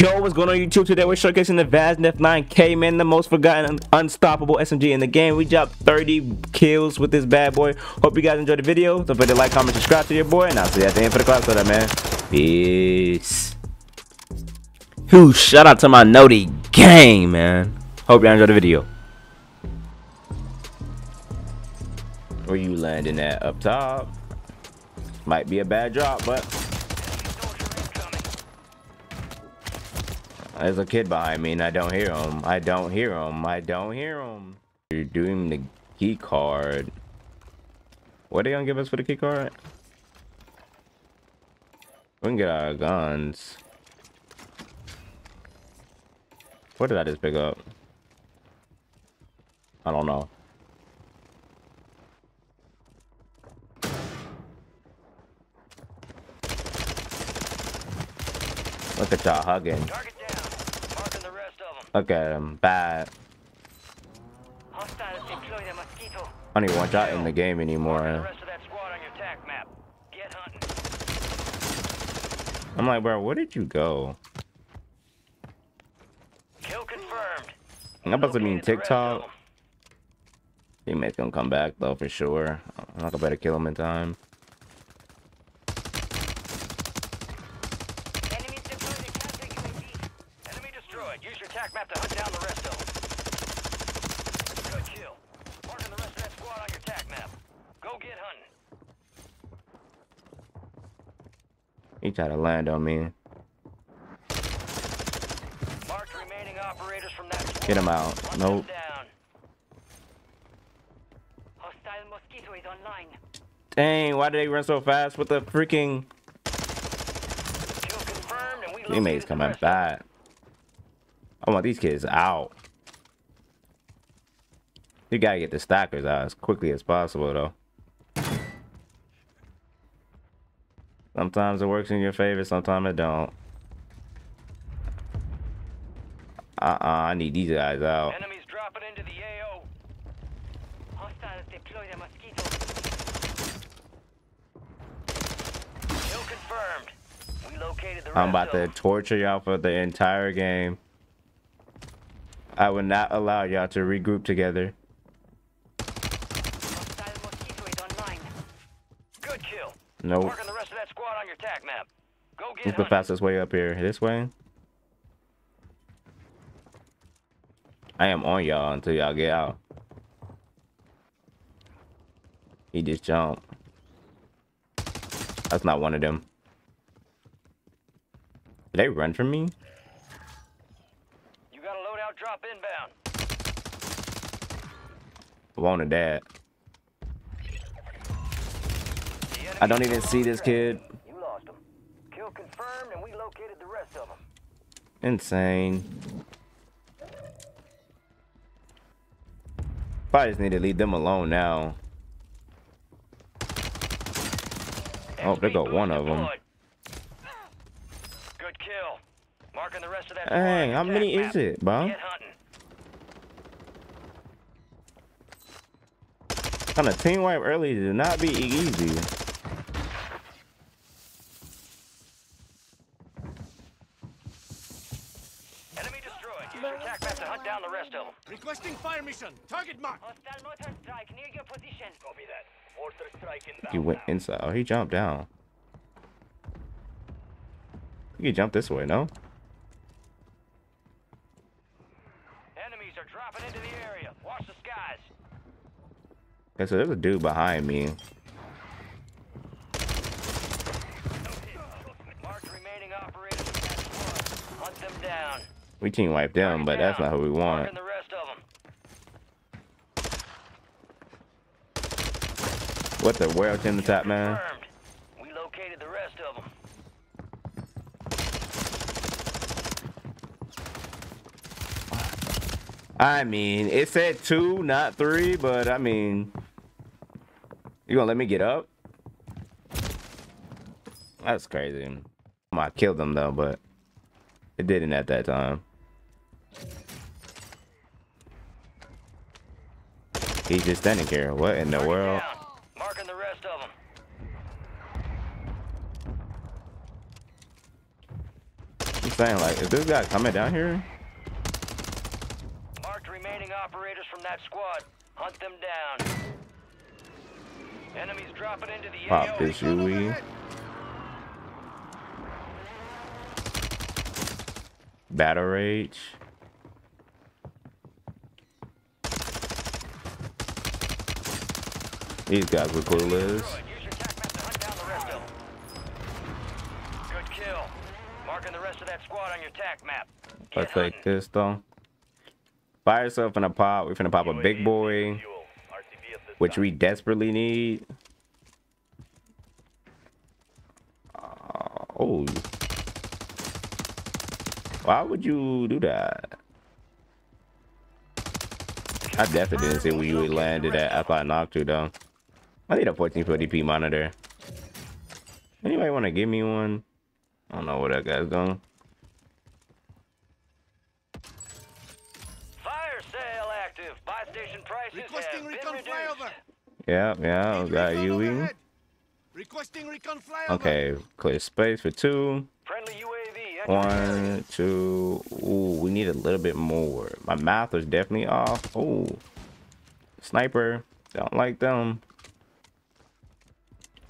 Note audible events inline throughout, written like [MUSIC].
Yo, what's going on YouTube? Today we're showcasing the Vaznev 9K, man, the most forgotten, unstoppable SMG in the game. We dropped 30 kills with this bad boy. Hope you guys enjoyed the video. Don't forget to like, comment, subscribe to your boy, and I'll see you at the end for the class of that, man. Peace. Who shout out to my Noti gang, man. Hope y'all enjoyed the video. Where you landing at? Up top. Might be a bad drop, but There's a kid behind me and I don't hear him. I don't hear him. I don't hear him. You're doing the key card. What are they gonna give us for the key card? We can get our guns. What did I just pick up? I don't know. Look at y'all hugging. Look at him. Bad. I don't even want y'all in the game anymore. I'm like, bro, where did you go? Kill confirmed. I'm about to mean TikTok. He gonna come back though for sure. I'm not gonna better kill him in time. attack map to hunt down the rest of them. Good kill. Marking the rest of that squad on your attack map. Go get hunting. He tried to land on me. Marked remaining operators from that. Get him out. Hunt nope. Hostile mosquito is online. Dang, why did they run so fast with the freaking teammates coming back? I want these kids out. You gotta get the stackers out as quickly as possible, though. Sometimes it works in your favor, sometimes it don't. Uh-uh, I need these guys out. Enemies dropping into the AO. Hostiles deploy the mosquito. Kill confirmed. We located the I'm about to torture y'all for the entire game. I will not allow y'all to regroup together. Good kill. Nope. Marking the rest of that squad on your map. Go get Who's the fastest way up here? This way? I am on y'all until y'all get out. He just jumped. That's not one of them. Did they run from me? Drop inbound. Wanted that. I don't even see this kid. You lost him. Kill confirmed, and we located the rest of them. Insane. Probably just need to leave them alone now. Oh, there go one of them. Good kill. Marking the rest of that. Hey, how many is it, bro? On a team wipe early did not be easy. Enemy destroyed. Use your attack map to hunt down the rest of them. Requesting fire mission. Target mark. Hostile mortar strike near your position. Copy that. Mortar strike inbound. He went inside. Oh, he jumped down. He jumped this way, no? Enemies are dropping into the area. Watch the skies. Okay, so there's a dude behind me. We team wiped them, but that's not who we want. What the world in the top, man? We located the rest of them. I mean, it said two, not three, but I mean, you gonna let me get up? That's crazy. I killed him though, but it didn't at that time. He's just standing here. What in the world? Marking the rest of them. saying, like, is this guy coming down here? Marked remaining operators from that squad. Hunt them down. Enemies dropping into the Pop this UE. Battle Rage. These guys look clueless. Good. Use your tac map to hunt down the rest of them. Good kill. Marking the rest of that squad on your tac map. Let's take this though. Fire yourself in a pop. We're finna pop a big boy, which we desperately need. Uh, oh. Why would you do that? I definitely didn't see where you landed at after I knocked you though. I need a 1440p monitor. Anybody want to give me one? I don't know where that guy's going. Yeah, yeah, we got Recon UE. Requesting recon flyover. Okay, clear space for two. Friendly UAV. entering One, two. Ooh, we need a little bit more. My math was definitely off. Ooh. Sniper. Don't like them.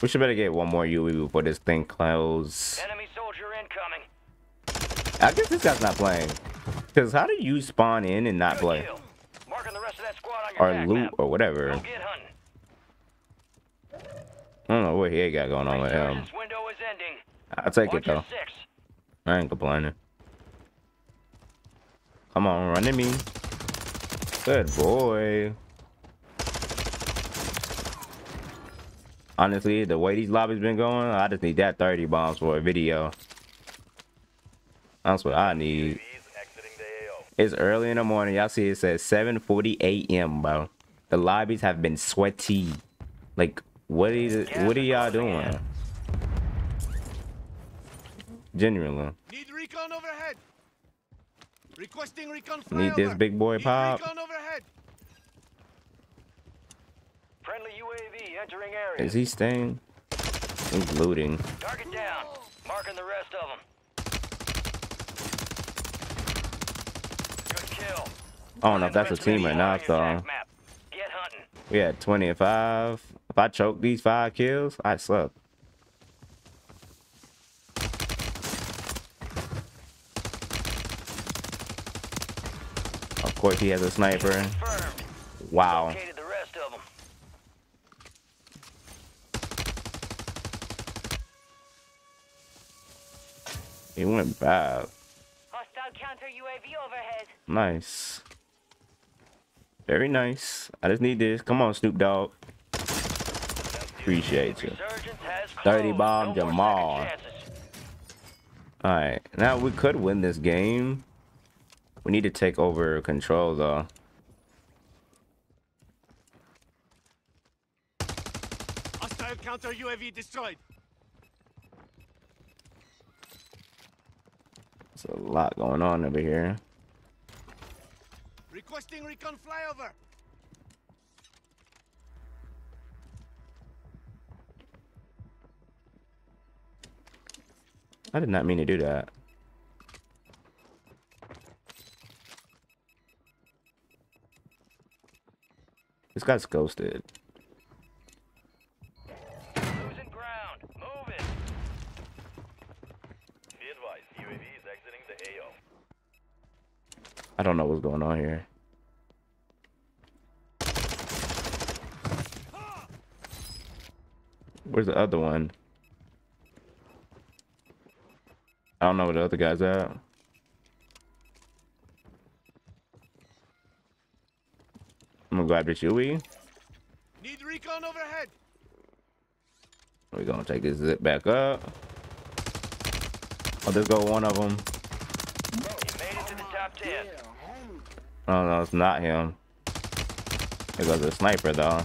We should better get one more UE before this thing closes. Enemy soldier incoming. I guess this guy's not playing. Because how do you spawn in and not Good play? kill. Marking the rest of that squad on your Or loot map. or whatever. Go get hunting. I don't know what he got going on with him. Resurgence window is ending. I'll take it though. I ain't complaining. Come on, run at me. Good boy. Honestly, the way these lobbies been going, I just need that 30 bombs for a video. That's what I need. It's early in the morning. Y'all see it says 7:40 a.m. Bro, the lobbies have been sweaty. Like, what is? What are y'all doing? Genuinely. Need recon overhead. Requesting recon flyover. Need this big boy Need pop. Recon overhead. Friendly UAV entering area. Is he staying? He's looting. Target down. Marking the rest of them. Good kill. I don't know if that's a rest of team the or not though. tac map. Get hunting. We had 25. If I choke these five kills, I slept. Of course, he has a sniper. Wow. Located the rest of them. He went bad. Hostile counter UAV overhead. Nice. Very nice. I just need this. Come on, Snoop Dogg. Appreciate you. 30 bomb no Jamal. Alright. Now, we could win this game. We need to take over control, though. Hostile counter UAV destroyed. There's a lot going on over here. Requesting recon flyover. I did not mean to do that. This guy's ghosted. Losing ground. Move it. Be advised, UAV is exiting the AO. I don't know what's going on here. Where's the other one? I don't know where the other guy's at. I'm gonna grab this UE. Need recon overhead. We're gonna take this zip back up. Oh, I'll just go one of them. You made it to the top 10. Oh no, it's not him. It goes a sniper though.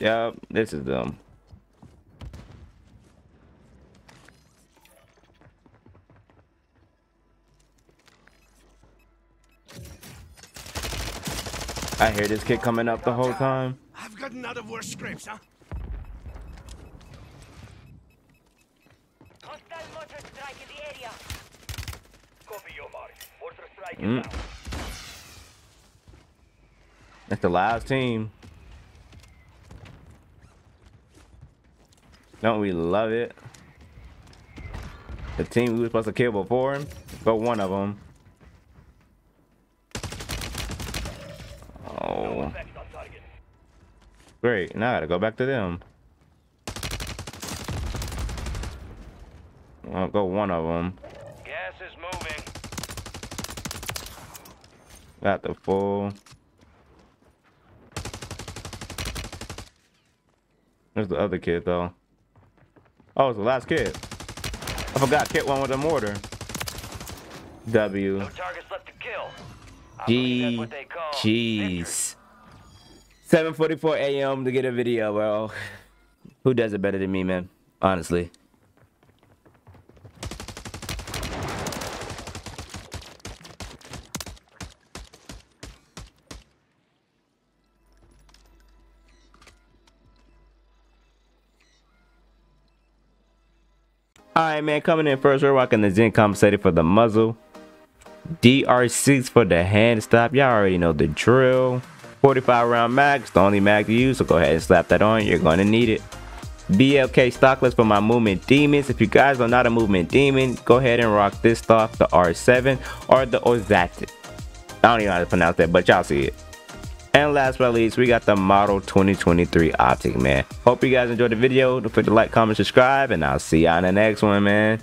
Yep, this is them. I hear this kid coming up the whole time. I've gotten out of worse scrapes, huh? Hostile mortar strike in the area. Copy your mark. Mortar strike Mm. That's the last team. Don't we love it? The team we were supposed to kill before but one of them. Oh, Effect on target. great. Now I gotta go back to them. I'll go one of them. Gas is moving. Got the full. There's the other kid though. Oh, it's the last kid. I forgot kid one with the mortar. W. No targets left to kill. G. what they call. Jeez. 7:44 a.m. to get a video, bro. [LAUGHS] Who does it better than me, man? Honestly. Alright, man, coming in first, we're rocking the Zen compensated for the muzzle. DR6 for the hand stop. Y'all already know the drill. 45 round mags, the only mag to use, so go ahead and slap that on. You're going to need it. BLK stockless for my movement demons. If you guys are not a movement demon, go ahead and rock this stock, the R7 or the Ozat. I don't even know how to pronounce that, but y'all see it. And last but not least, we got the Model 2023 Optic, man. Hope you guys enjoyed the video. Don't forget to like, comment, subscribe, and I'll see y'all in the next one, man.